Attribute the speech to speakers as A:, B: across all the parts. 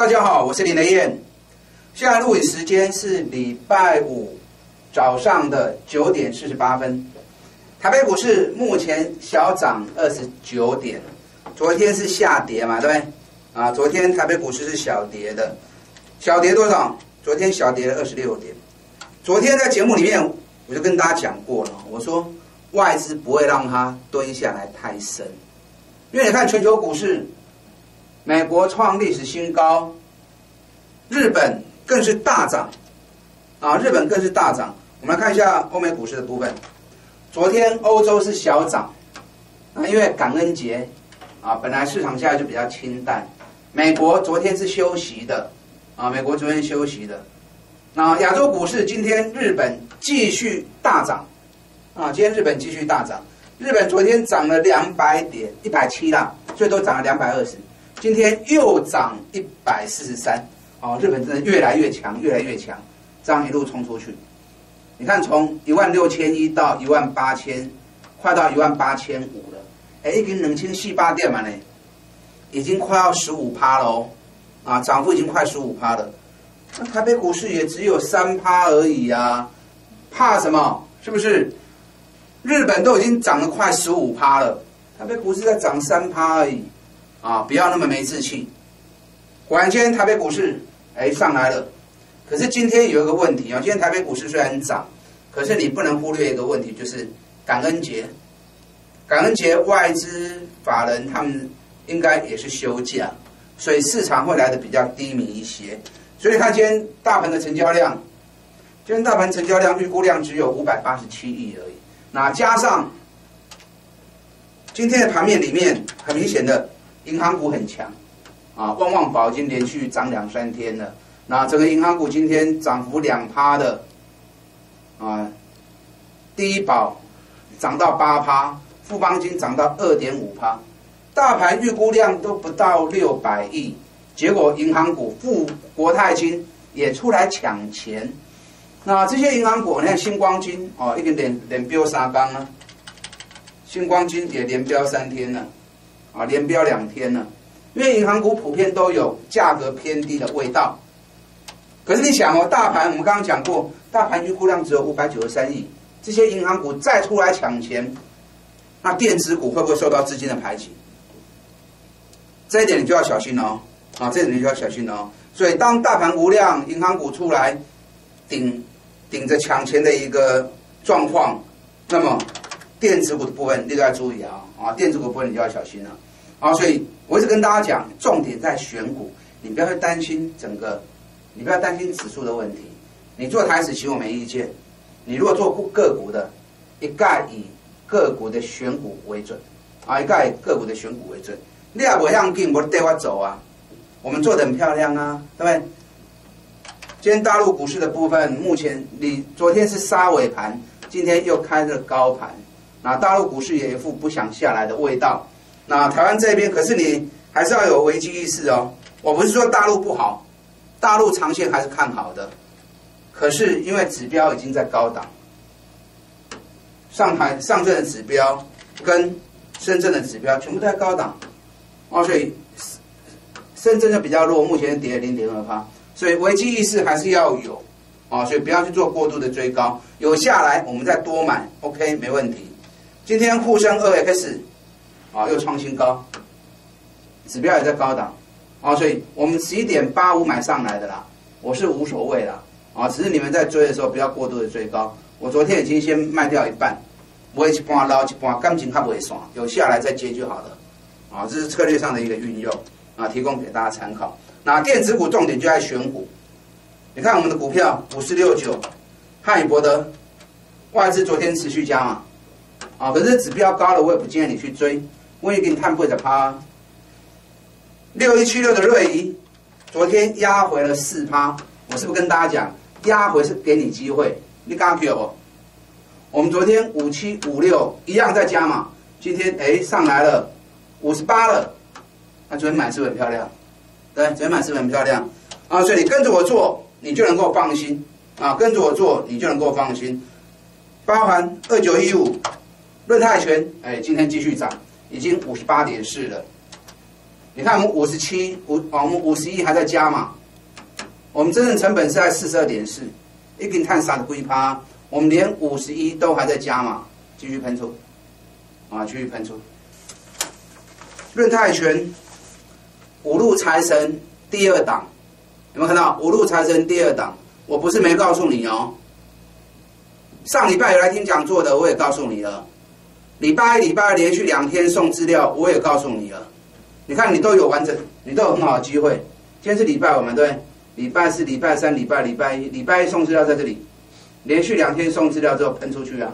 A: 大家好，我是林雷燕。现在录影时间是礼拜五早上的九点四十八分。台北股市目前小涨二十九点，昨天是下跌嘛，对不对？啊，昨天台北股市是小跌的，小跌多少？昨天小跌了二十六点。昨天在节目里面我就跟大家讲过了，我说外资不会让它蹲下来太深，因为你看全球股市。美国创历史新高，日本更是大涨，啊，日本更是大涨。我们来看一下欧美股市的部分。昨天欧洲是小涨，啊，因为感恩节，啊，本来市场现在就比较清淡。美国昨天是休息的，啊，美国昨天休息的。那亚洲股市今天日本继续大涨，啊，今天日本继续大涨。日本昨天涨了两百点，一百七啦，最多涨了两百二十。今天又涨一百四十三，哦，日本真的越来越强，越来越强，这样一路冲出去。你看，从一万六千一到一万八千，快到一万八千五了。哎，一根冷清细八店嘛呢，已经快要十五趴了哦，啊，涨幅已经快十五趴了。那台北股市也只有三趴而已啊，怕什么？是不是？日本都已经涨了快十五趴了，台北股市在涨三趴而已。啊，不要那么没志气。果然，今天台北股市哎上来了，可是今天有一个问题啊，今天台北股市虽然涨，可是你不能忽略一个问题，就是感恩节。感恩节外资法人他们应该也是休假，所以市场会来的比较低迷一些。所以看今天大盘的成交量，今天大盘成交量预估量只有五百八十七亿而已。那加上今天的盘面里面，很明显的。银行股很强，啊，旺旺宝已经连续涨两三天了。那整个银行股今天涨幅两趴的，啊，第一宝涨到八趴，富邦金涨到二点五趴，大盘预估量都不到六百亿，结果银行股富国泰金也出来抢钱。那这些银行股，你看星光金哦，一个连连飙三缸啊，星光金也连飙三天了。啊连标两天了，因为银行股普遍都有价格偏低的味道。可是你想哦，大盘我们刚刚讲过，大盘预估量只有五百九十三亿，这些银行股再出来抢钱，那电子股会不会受到资金的排挤？这一点你就要小心哦，啊，这一点你就要小心哦。所以当大盘无量，银行股出来顶顶着抢钱的一个状况，那么。电子股的部分你都要注意啊啊！电子股部分你就要小心了啊！所以我一直跟大家讲，重点在选股，你不要去担心整个，你不要担心指数的问题。你做台子期我没意见，你如果做个股的，一概以个股的选股为准啊，一概以个股的选股为准。你也不让进，我带我走啊！我们做的很漂亮啊，对不对？今天大陆股市的部分，目前你昨天是杀尾盘，今天又开了高盘。那大陆股市也一副不想下来的味道。那台湾这边可是你还是要有危机意识哦。我不是说大陆不好，大陆长线还是看好的。可是因为指标已经在高档，上海上证的指标跟深圳的指标全部在高档，哦，所以深圳就比较弱，目前跌零点二八。所以危机意识还是要有，啊，所以不要去做过度的追高，有下来我们再多买，OK，没问题。今天沪深二 X 啊又创新高，指标也在高档啊，所以我们十一点八五买上来的啦，我是无所谓啦啊，只是你们在追的时候不要过度的追高。我昨天已经先卖掉一半，我一半捞一半，感情它不会爽，有下来再接就好了啊，这是策略上的一个运用啊，提供给大家参考。那电子股重点就在选股，你看我们的股票五四六九汉语博德，外资昨天持续加嘛。啊，可是指标高了，我也不建议你去追。我也给你探不的趴。六一七六的瑞仪，昨天压回了四趴，我是不是跟大家讲，压回是给你机会？你刚刚有不？我们昨天五七五六一样在加嘛，今天哎上来了五十八了，那昨天买是不是很漂亮？对，昨天买是不是很漂亮？啊，所以你跟着我做，你就能够放心啊，跟着我做，你就能够放心。包含二九一五。润泰拳，哎，今天继续涨，已经五十八点四了。你看我们五十七五啊，我们五十一还在加嘛？我们真正成本是在四十二点四，一根碳杀的龟趴，我们连五十一都还在加嘛？继续喷出，啊，继续喷出。润泰拳五路财神第二档，有没有看到五路财神第二档？我不是没告诉你哦。上礼拜有来听讲座的，我也告诉你了。礼拜一、礼拜二连续两天送资料，我也告诉你了。你看，你都有完整，你都有很好的机会。今天是礼拜五嘛，对？礼拜四、礼拜三、礼拜礼拜一、礼拜一送资料在这里，连续两天送资料之后喷出去啊。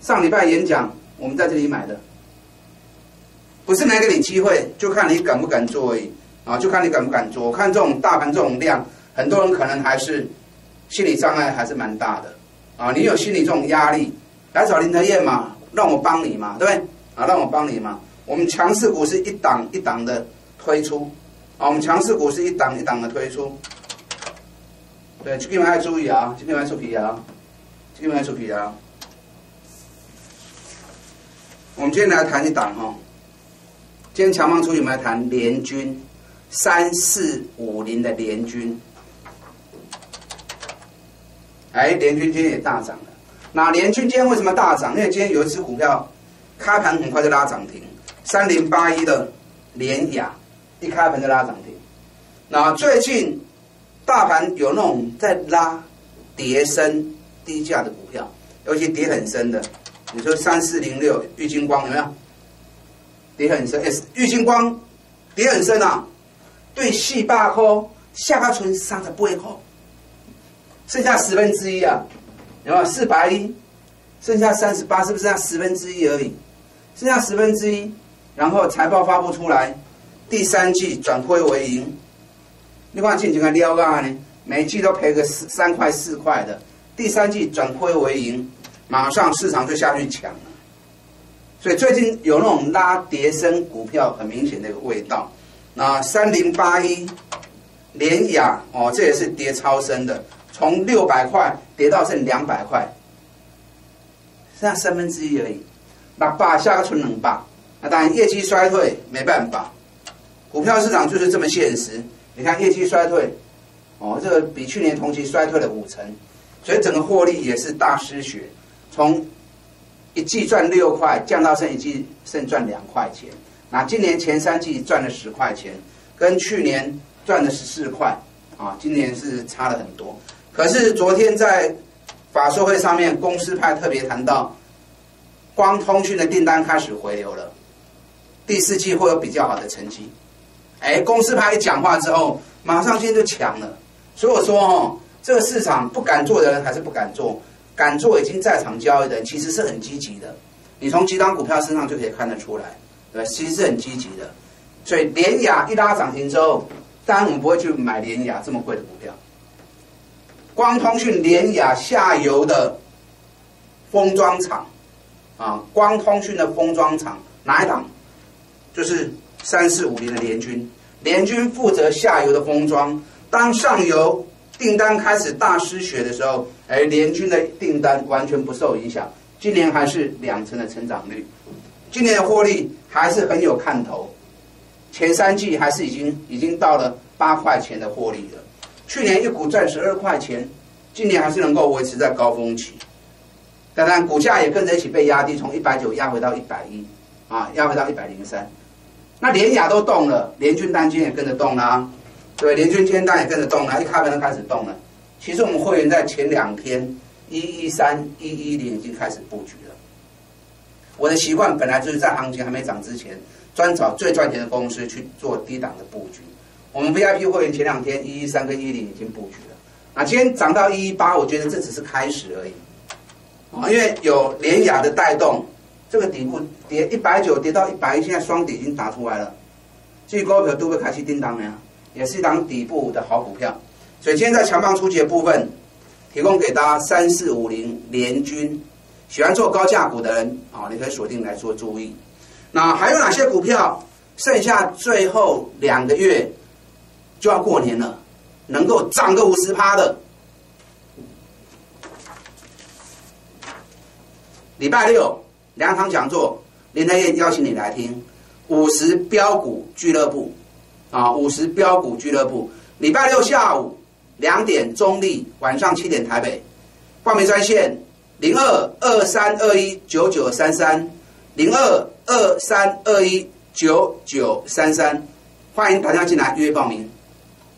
A: 上礼拜演讲我们在这里买的，不是没给你机会，就看你敢不敢做而已啊，就看你敢不敢做。看这种大盘这种量，很多人可能还是心理障碍还是蛮大的啊。你有心理这种压力，来找林德燕嘛。让我帮你嘛，对不对？啊，让我帮你嘛。我们强势股是一档一档的推出，啊，我们强势股是一档一档的推出。对，这边要注意啊，这边要出皮啊，这边要出皮啊。我们今天来谈一档哈，今天强方出去，我们来谈联军三四五零的联军。哎，联军今天也大涨了。那联军今天为什么大涨？因为今天有一只股票开盘很快就拉涨停，三零八一的联雅一开盘就拉涨停。那最近大盘有那种在拉跌升低价的股票，尤其跌很深的，你说三四零六玉金光有没有？跌很深，哎，玉金光跌很深啊，对四百块下个存三十八块，剩下十分之一啊。有没四百一，剩下三十八，是不是剩下十分之一而已？剩下十分之一，然后财报发布出来，第三季转亏为盈。你看近几个撩啊呢，每季都赔个四三块四块的，第三季转亏为盈，马上市场就下去抢了。所以最近有那种拉跌升股票很明显的一个味道。那三零八一联雅哦，这也是跌超深的。从六百块跌到剩两百块，剩下三分之一而已。那把下个存能霸，那当然业绩衰退没办法，股票市场就是这么现实。你看业绩衰退，哦，这个比去年同期衰退了五成，所以整个获利也是大失血。从一季赚六块降到剩一季剩赚两块钱。那今年前三季赚了十块钱，跟去年赚了十四块，啊，今年是差了很多。可是昨天在法说会上面，公司派特别谈到，光通讯的订单开始回流了，第四季会有比较好的成绩。哎，公司派一讲话之后，马上今天就强了。所以我说哦，这个市场不敢做的人还是不敢做，敢做已经在场交易的人其实是很积极的。你从几档股票身上就可以看得出来，对其实是很积极的。所以联雅一拉涨停之后，当然我们不会去买联雅这么贵的股票。光通讯联雅下游的封装厂，啊，光通讯的封装厂哪一档？就是三四五零的联军，联军负责下游的封装。当上游订单开始大失血的时候，哎，联军的订单完全不受影响。今年还是两成的成长率，今年的获利还是很有看头。前三季还是已经已经到了八块钱的获利了。去年一股赚十二块钱，今年还是能够维持在高峰期。当然，股价也跟着一起被压低，从一百九压回到一百一，啊，压回到一百零三。那连雅都动了，联军单金也跟着动了，对，联军今天单也跟着动了，一开盘就开始动了。其实我们会员在前两天一一三一一零已经开始布局了。我的习惯本来就是在行情还没涨之前，专找最赚钱的公司去做低档的布局。我们 VIP 会员前两天一一三跟一零已经布局了，啊，今天涨到一一八，我觉得这只是开始而已，啊，因为有联雅的带动，这个底部跌一百九跌到一百一，现在双底已经打出来了，这高票都会开始叮当呀，也是一档底部的好股票，所以今天在强棒出击的部分，提供给大家三四五零联军，喜欢做高价股的人啊，你可以锁定来做注意。那还有哪些股票？剩下最后两个月。就要过年了，能够涨个五十趴的。礼拜六两场讲座，林德燕邀请你来听五十标股俱乐部啊，五十标股俱乐部，礼拜六下午两点中立，晚上七点台北，报名专线零二二三二一九九三三零二二三二一九九三三，欢迎大家进来预约报名，